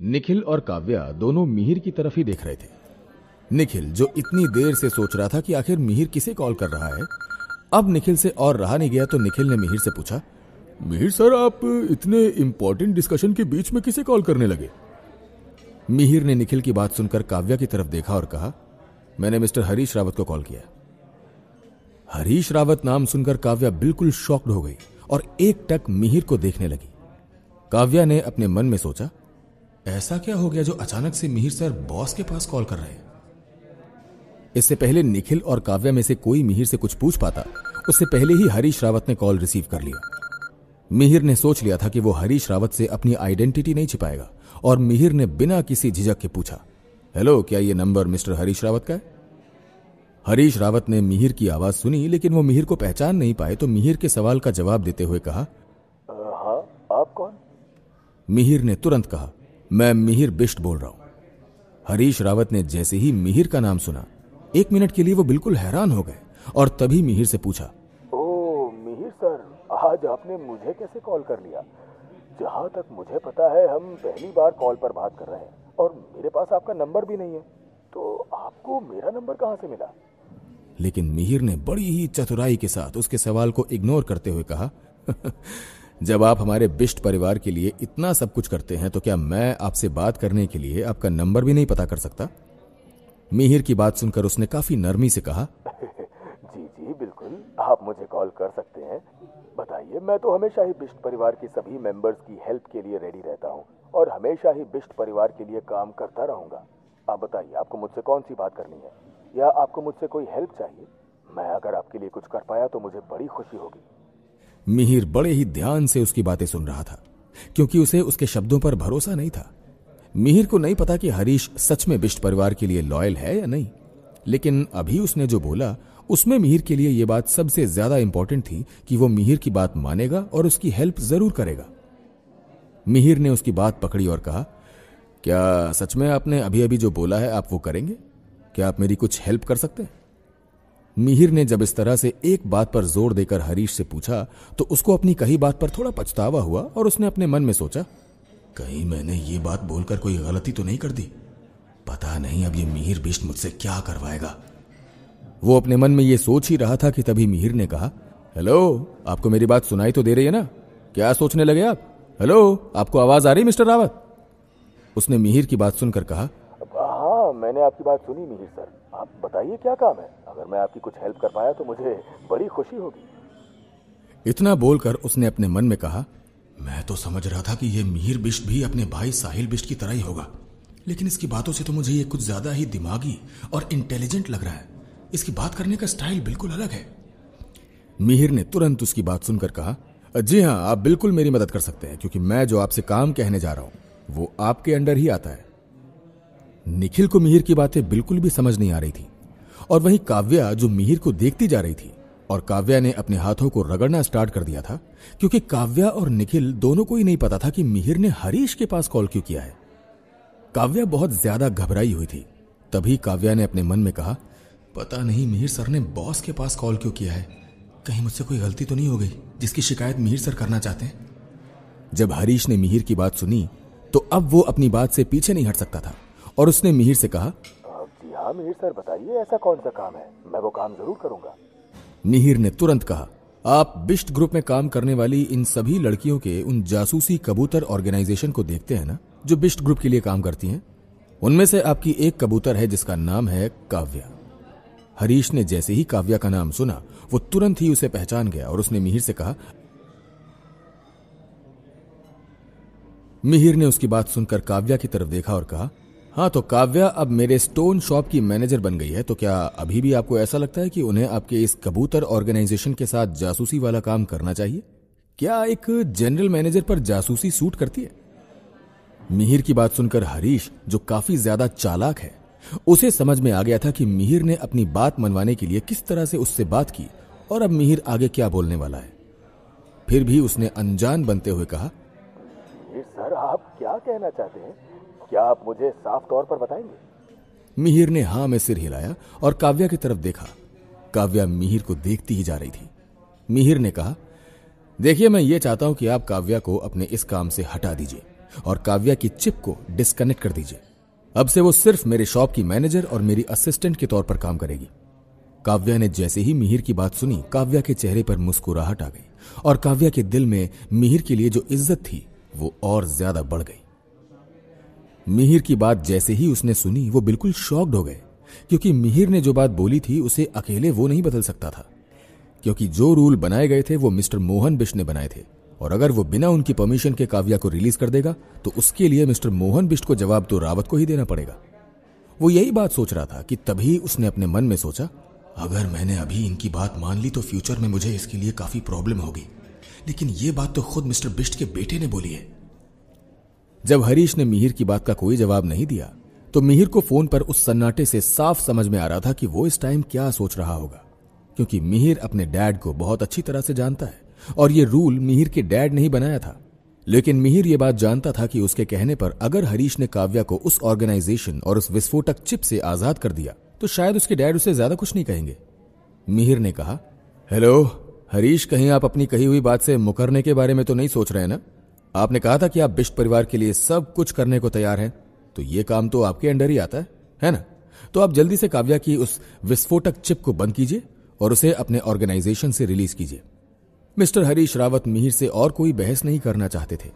निखिल और काव्या दोनों मिहिर की तरफ़ ही देख रहे थे। निखिल, जो इतनी देर से सोच रहा था कि आखिर मिहिर किसे कॉल कर रहा है, अब निखिल से और रहा नहीं गया तो निखिल ने मिहिर से पूछा, मिहिर सर, आप इतने इंपॉर्टेंट डिस्कशन के बीच में किसे कॉल करने लगे? मिहिर ने निखिल की बात सुनकर काव्या की तरफ़ देखा और कहा, मैंने मिस्टर हरीश रावत को कॉल किया हरीश रावत नाम सुनकर काव्या बिल्कुल शॉक्ड हो गई और एक टक मिहिर को देखने लगी। काव्या ने अपने मन में सोचा ऐसा क्या हो गया जो अचानक से मिहिर सर बॉस के पास कॉल कर रहे हैं? इससे पहले निखिल और काव्या में से कोई मिहिर से कुछ पूछ पाता। उससे पहले ही हरीश रावत ने कॉल रिसीव कर लिया। मिहिर ने सोच लिया था कि वो हरीश रावत से अपनी आइडेंटिटी नहीं छिपाएगा और मिहिर ने बिना किसी झिझक के पूछा हेलो क्या ये नंबर मिस्टर हरीश रावत का है? हरीश रावत ने मिहिर की आवाज़ सुनी लेकिन वो मिहिर को पहचान नहीं पाए तो मिहिर के सवाल का जवाब देते हुए कहा हाँ आप कौन? मिहिर ने तुरंत कहा मैं मिहिर बिष्ट बोल रहा हूँ। हरीश रावत ने जैसे ही मिहिर का नाम सुना एक मिनट के लिए वो बिल्कुल हैरान हो गए और तभी मिहिर से पूछा ओ मिहिर सर आज आपने मुझे कैसे कॉल कर लिया? जहाँ तक मुझे पता है हम पहली बार कॉल पर बात कर रहे हैं और मेरे पास आपका नंबर भी नहीं है। तो आपको मेरा नंबर कहाँ से मिला? लेकिन मिहिर ने बड़ी ही चतुराई के साथ उसके सवाल को इग्नोर करते हुए कहा जब आप हमारे बिष्ट परिवार के लिए इतना सब कुछ करते हैं तो क्या मैं आपसे बात करने के लिए आपका नंबर भी नहीं पता कर सकता? मिहिर की बात सुनकर उसने काफ़ी नरमी से कहा, जी जी, बिल्कुल, आप मुझे कॉल कर सकते हैं। बताइए, मैं तो हमेशा ही बिष्ट परिवार के सभी मेंबर्स की हेल्प के लिए रेडी रहता हूँ और हमेशा ही बिष्ट परिवार के लिए काम करता रहूँगा। आप बताइए, आपको मुझसे कौन सी बात करनी है? या आपको मुझसे कोई हेल्प चाहिए? मैं अगर आपके लिए कुछ कर पाया तो मुझे बड़ी खुशी होगी। मिहिर बड़े ही ध्यान से उसकी बातें सुन रहा था, क्योंकि उसे उसके शब्दों पर भरोसा नहीं था। मिहिर को नहीं पता कि हरीश सच में बिष्ट परिवार के लिए लॉयल है या नहीं, लेकिन अभी उसने जो बोला, उसमें मिहिर के लिए यह बात सबसे ज़्यादा इंपॉर्टेंट थी कि वो मिहिर की बात मानेगा और उसकी हेल्प ज़रूर करेगा। मिहिर ने उसकी बात पकड़ी और कहा, क्या सच में आपने अभी अभी जो बोला है, आप वो करेंगे? क्या आप मेरी कुछ हेल्प कर सकते हैं? मिहिर ने जब इस तरह से एक बात पर ज़ोर देकर हरीश से पूछा तो उसको अपनी कही बात पर थोड़ा पछतावा हुआ और उसने अपने मन में सोचा, कहीं मैंने ये बात बोलकर कोई गलती तो नहीं कर दी? पता नहीं अब ये मिहिर बिष्ट मुझसे क्या करवाएगा। वो अपने मन में ये सोच ही रहा था कि तभी मिहिर ने कहा, हेलो, आपको मेरी बात सुनाई तो दे रही है ना? क्या सोचने लगे आप? हेलो, आपको आवाज़ आ रही मिस्टर रावत? उसने मिहिर की बात सुनकर कहा मैंने आपकी बात सुनी मिहिर सर। आप बताइए क्या काम है? अगर मैं आपकी कुछ हेल्प कर पाया तो मुझे बड़ी खुशी होगी। इतना बोलकर उसने अपने मन में कहा, मैं तो समझ रहा था कि यह मिहिर बिष्ट भी अपने भाई साहिल बिष्ट की तरह ही होगा। लेकिन इसकी बातों से तो मुझे ये कुछ ज़्यादा ही दिमागी और इंटेलिजेंट लग रहा है। इसकी बात करने का स्टाइल बिल्कुल अलग है। मिहिर ने तुरंत उसकी बात सुनकर कहा, जी हाँ आप बिल्कुल मेरी मदद कर सकते हैं, क्योंकि मैं जो आपसे काम कहने जा रहा हूँ, वो आपके अंडर ही आता है। निखिल को मिहिर की बातें बिल्कुल भी समझ नहीं आ रही थी। और वहीं काव्या, जो मिहिर को देखती जा रही थी, और काव्या ने अपने हाथों को रगड़ना स्टार्ट कर दिया था, क्योंकि काव्या और निखिल दोनों को ही नहीं पता था कि मिहिर ने हरीश के पास कॉल क्यों किया है। काव्या बहुत ज़्यादा घबराई हुई थी। तभी काव्या ने अपने मन में कहा, पता नहीं मिहिर सर ने बॉस के पास कॉल क्यों किया है। कहीं मुझसे कोई गलती तो नहीं हो गई, जिसकी शिकायत मिहिर सर करना चाहते हैं? जब हरीश ने मिहिर की बात सुनी तो अब वो अपनी बात से पीछे नहीं हट सकता था। और उसने मिहिर से कहा जी हाँ मिहिर सर बताइए ऐसा कौन सा काम है? मैं वो काम ज़रूर करूँगा. मिहिर ने तुरंत कहा आप बिस्ट ग्रुप में काम करने वाली इन सभी लड़कियों के उन जासूसी कबूतर ऑर्गेनाइजेशन को देखते हैं ना जो बिस्ट ग्रुप के लिए काम करती हैं? उनमें से आपकी एक कबूतर है जिसका नाम है काव्या। हरीश ने जैसे ही काव्या का नाम सुना वो तुरंत ही उसे पहचान गया और उसने मिहिर से कहा मिहिर ने उसकी बात सुनकर काव्या की तरफ़ देखा और कहा हाँ तो काव्या अब मेरे स्टोन शॉप की मैनेजर बन गई है। तो क्या अभी भी आपको ऐसा लगता है कि उन्हें आपके इस कबूतर ऑर्गेनाइजेशन के साथ जासूसी वाला काम करना चाहिए? क्या एक जनरल मैनेजर पर जासूसी सूट करती है? मिहिर की बात सुनकर हरीश, जो काफ़ी ज़्यादा चालाक है, उसे समझ में आ गया था कि मिहिर ने अपनी बात मनवाने के लिए किस तरह से उससे बात की और अब मिहिर आगे क्या बोलने वाला है। फिर भी उसने अनजान बनते हुए कहा सर, आप क्या कहना चाहते हैं? क्या आप मुझे साफ़ तौर पर बताएँगे? मिहिर ने हाँ में सिर हिलाया और काव्या की तरफ़ देखा। काव्या मिहिर को देखती ही जा रही थी। मिहिर ने कहा, देखिए, मैं ये चाहता हूँ कि आप काव्या को अपने इस काम से हटा दीजिए और काव्या की चिप को डिस्कनेक्ट कर दीजिए। अब से वो सिर्फ़ मेरे शॉप की मैनेजर और मेरी असिस्टेंट के तौर पर काम करेगी। काव्या ने जैसे ही मिहिर की बात सुनी, काव्या के चेहरे पर मुस्कुराहट आ गई और काव्या के दिल में मिहिर के लिए जो इज़्ज़त थी, वो और ज़्यादा बढ़ गई। मिहिर की बात जैसे ही उसने सुनी, वो बिल्कुल शॉक्ड हो गए, क्योंकि मिहिर ने जो बात बोली थी, उसे अकेले वो नहीं बदल सकता था। क्योंकि जो रूल बनाए गए थे, वो मिस्टर मोहन बिश ने बनाए थे, और अगर वो बिना उनकी परमिशन के काव्या को रिलीज़ कर देगा तो उसके लिए मिस्टर मोहन बिष्ट को जवाब तो रावत को ही देना पड़ेगा। वो यही बात सोच रहा था कि तभी उसने अपने मन में सोचा, अगर मैंने अभी इनकी बात मान ली तो फ्यूचर में मुझे इसके लिए काफ़ी प्रॉब्लम होगी। लेकिन ये बात तो खुद मिस्टर बिष्ट के बेटे ने बोली है। जब हरीश ने मिहिर की बात का कोई जवाब नहीं दिया तो मिहिर को फ़ोन पर उस सन्नाटे से साफ़ समझ में आ रहा था कि वो इस टाइम क्या सोच रहा होगा। क्योंकि मिहिर अपने डैड को बहुत अच्छी तरह से जानता है, और ये रूल मिहिर के डैड ने ही बनाया था। लेकिन मिहिर ये बात जानता था कि उसके कहने पर अगर हरीश ने काव्या को उस ऑर्गेनाइजेशन और उस विस्फोटक चिप से आज़ाद कर दिया तो शायद उसके डैड उसे ज़्यादा कुछ नहीं कहेंगे। मिहिर ने कहा, हेलो, हरीश, कहीं आप अपनी कही हुई बात से मुकरने के बारे में तो नहीं सोच रहे ना? आपने कहा था कि आप बिष्ट परिवार के लिए सब कुछ करने को तैयार हैं तो ये काम तो आपके अंडर ही आता है है ना? तो आप जल्दी से काव्या की उस विस्फोटक चिप को बंद कीजिए और उसे अपने ऑर्गेनाइजेशन से रिलीज़ कीजिए। मिस्टर हरीश रावत मिहिर से और कोई बहस नहीं करना चाहते थे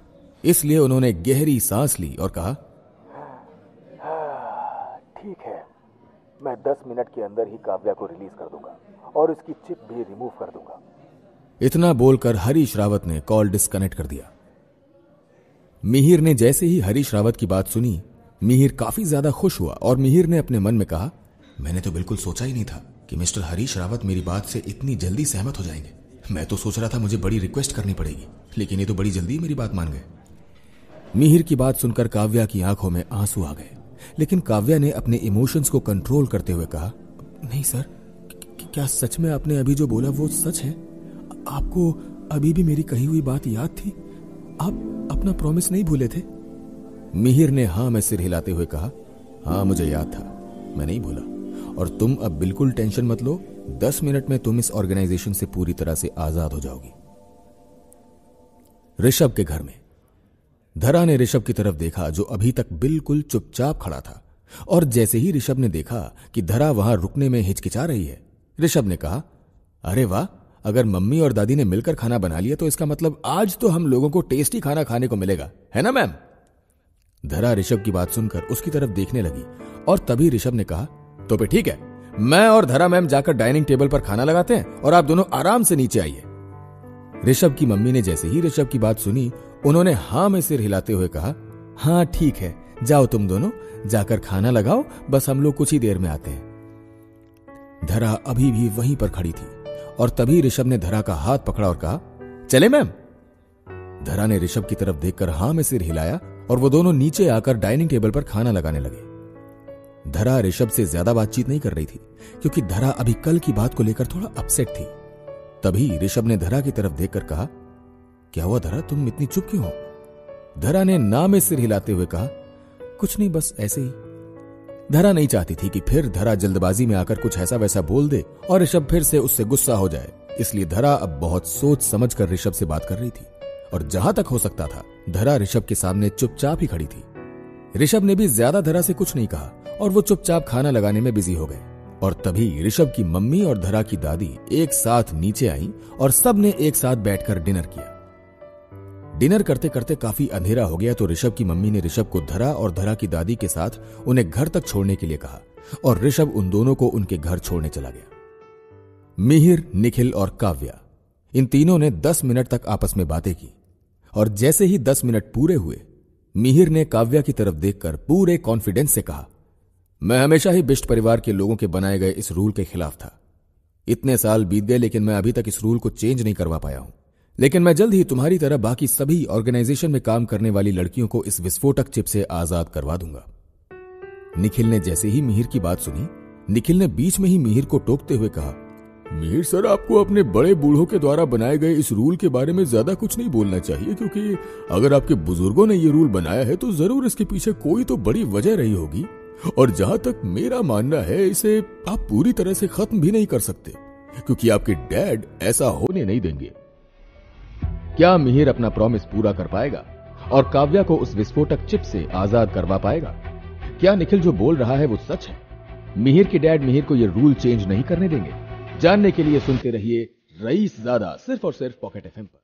इसलिए उन्होंने गहरी सांस ली और कहा ठीक है मैं दस मिनट के अंदर ही काव्या को रिलीज़ कर दूँगा और उसकी चिप भी रिमूव कर दूँगा। इतना बोलकर हरीश रावत ने कॉल डिस्कनेक्ट कर दिया। मिहिर ने जैसे ही हरीश रावत की बात सुनी, मिहिर काफ़ी ज़्यादा खुश हुआ और मिहिर ने अपने मन में कहा, मैंने तो बिल्कुल सोचा ही नहीं था कि मिस्टर हरीश रावत मेरी बात से इतनी जल्दी सहमत हो जाएँगे। मैं तो सोच रहा था मुझे बड़ी रिक्वेस्ट करनी पड़ेगी, लेकिन ये तो बड़ी जल्दी मेरी बात मान गए। मिहिर की बात सुनकर काव्या की आँखों में आँसू आ गए, लेकिन काव्या ने अपने इमोशंस को कंट्रोल करते हुए कहा, नहीं सर क्या सच में आपने अभी जो बोला वो सच है? आपको अभी भी मेरी कही हुई बात याद थी? आप अपना प्रॉमिस नहीं भूले थे? मिहिर ने हाँ में सिर हिलाते हुए कहा, हाँ, मुझे याद था। मैं नहीं भूला। और तुम अब बिल्कुल टेंशन मत लो। दस मिनट में तुम इस ऑर्गेनाइजेशन से पूरी तरह से आज़ाद हो जाओगी। ऋषभ के घर में। धरा ने ऋषभ की तरफ़ देखा, जो अभी तक बिल्कुल चुपचाप खड़ा था। और जैसे ही ऋषभ ने देखा कि धरा वहाँ रुकने में हिचकिचा रही है, ऋषभ ने कहा, अरे वाह! अगर मम्मी और दादी ने मिलकर खाना बना लिया तो इसका मतलब आज तो हम लोगों को टेस्टी खाना खाने को मिलेगा। है ना, मैम? धरा ऋषभ की बात सुनकर उसकी तरफ़ देखने लगी और तभी ऋषभ ने कहा तो फिर ठीक है, मैं और धरा मैम जाकर डाइनिंग टेबल पर खाना लगाते हैं और आप दोनों आराम से नीचे आइए। ऋषभ की मम्मी ने जैसे ही ऋषभ की बात सुनी, उन्होंने हाँ में सिर हिलाते हुए कहा हाँ ठीक है, जाओ तुम दोनों, जाकर खाना लगाओ, बस हम लोग कुछ ही देर में आते हैं। धरा अभी भी वहीं पर खड़ी थी। और तभी ऋषभ ने धरा का हाथ पकड़ा और कहा, चले मैम. धरा ने ऋषभ की तरफ़ देखकर हाँ में सिर हिलाया और वो दोनों नीचे आकर डाइनिंग टेबल पर खाना लगाने लगे। धरा ऋषभ से ज़्यादा बातचीत नहीं कर रही थी, क्योंकि धरा अभी कल की बात को लेकर थोड़ा अपसेट थी। तभी ऋषभ ने धरा की तरफ़ देखकर कहा, क्या हुआ धरा, तुम इतनी चुप क्यों हो? धरा ने ना में सिर हिलाते हुए कहा, कुछ नहीं, बस ऐसे ही। धरा नहीं चाहती थी कि फिर धरा जल्दबाजी में आकर कुछ ऐसा वैसा बोल दे और ऋषभ फिर से उससे गुस्सा हो जाए। इसलिए धरा अब बहुत सोच समझ कर ऋषभ से बात कर रही थी। और जहाँ तक हो सकता था, धरा ऋषभ के सामने चुपचाप ही खड़ी थी। ऋषभ ने भी ज़्यादा धरा से कुछ नहीं कहा और वो चुपचाप खाना लगाने में बिज़ी हो गए। और तभी ऋषभ की मम्मी और धरा की दादी एक साथ नीचे आई और सबने एक साथ बैठकर डिनर किया। डिनर करते करते काफ़ी अंधेरा हो गया तो ऋषभ की मम्मी ने ऋषभ को धरा और धरा की दादी के साथ उन्हें घर तक छोड़ने के लिए कहा और ऋषभ उन दोनों को उनके घर छोड़ने चला गया। मिहिर, निखिल और काव्या, इन तीनों ने दस मिनट तक आपस में बातें की और जैसे ही दस मिनट पूरे हुए, मिहिर ने काव्या की तरफ़ देखकर पूरे कॉन्फिडेंस से कहा, मैं हमेशा ही बिष्ट परिवार के लोगों के बनाए गए इस रूल के खिलाफ था। इतने साल बीत गए लेकिन मैं अभी तक इस रूल को चेंज नहीं करवा पाया हूँ। लेकिन मैं जल्द ही तुम्हारी तरह बाकी सभी ऑर्गेनाइजेशन में काम करने वाली लड़कियों को इस विस्फोटक चिप से आज़ाद करवा दूँगा। निखिल ने जैसे ही मिहिर की बात सुनी, निखिल ने बीच में ही मिहिर को टोकते हुए कहा, मिहिर सर, आपको अपने बड़े बूढ़ों के द्वारा बनाए गए इस रूल के बारे में ज़्यादा कुछ नहीं बोलना चाहिए, क्योंकि अगर आपके बुज़ुर्गों ने ये रूल बनाया है तो ज़रूर इसके पीछे कोई तो बड़ी वजह रही होगी। और जहाँ तक मेरा मानना है, इसे आप पूरी तरह से खत्म भी नहीं कर सकते, क्योंकि आपके डैड ऐसा होने नहीं देंगे। क्या मिहिर अपना प्रॉमिस पूरा कर पाएगा? और काव्या को उस विस्फोटक चिप से आज़ाद करवा पाएगा? क्या निखिल जो बोल रहा है वो सच है? मिहिर के डैड मिहिर को ये रूल चेंज नहीं करने देंगे? जानने के लिए सुनते रहिए रईस ज़्यादा सिर्फ़ और सिर्फ़ पॉकेट एफएम पर।